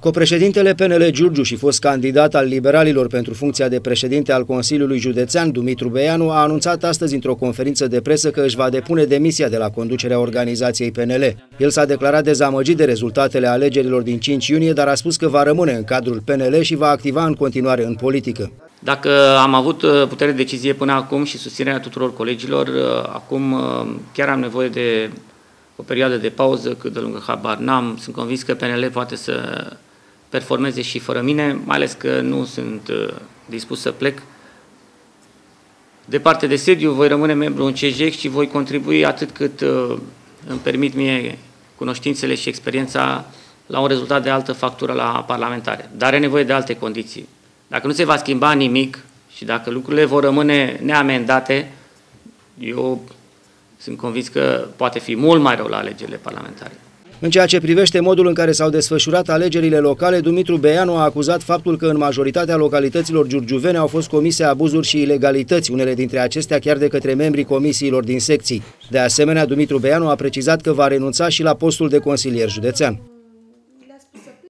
Copreședintele PNL Giurgiu și fost candidat al liberalilor pentru funcția de președinte al Consiliului Județean, Dumitru Beianu, a anunțat astăzi într-o conferință de presă că își va depune demisia de la conducerea organizației PNL. El s-a declarat dezamăgit de rezultatele alegerilor din 5 iunie, dar a spus că va rămâne în cadrul PNL și va activa în continuare în politică. Dacă am avut uh, putere de decizie până acum și susținerea tuturor colegilor, uh, acum uh, chiar am nevoie de o perioadă de pauză, cât de lungă habar n-am. Sunt convins că PNL poate să performeze și fără mine, mai ales că nu sunt dispus să plec. De parte de sediu voi rămâne membru în CJX și voi contribui atât cât îmi permit mie cunoștințele și experiența la un rezultat de altă factură la parlamentare. Dar are nevoie de alte condiții. Dacă nu se va schimba nimic și dacă lucrurile vor rămâne neamendate, eu sunt convins că poate fi mult mai rău la alegerile parlamentare. În ceea ce privește modul în care s-au desfășurat alegerile locale, Dumitru Beianu a acuzat faptul că în majoritatea localităților giurgiuvene au fost comise abuzuri și ilegalități, unele dintre acestea chiar de către membrii comisiilor din secții. De asemenea, Dumitru Beianu a precizat că va renunța și la postul de consilier județean.